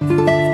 you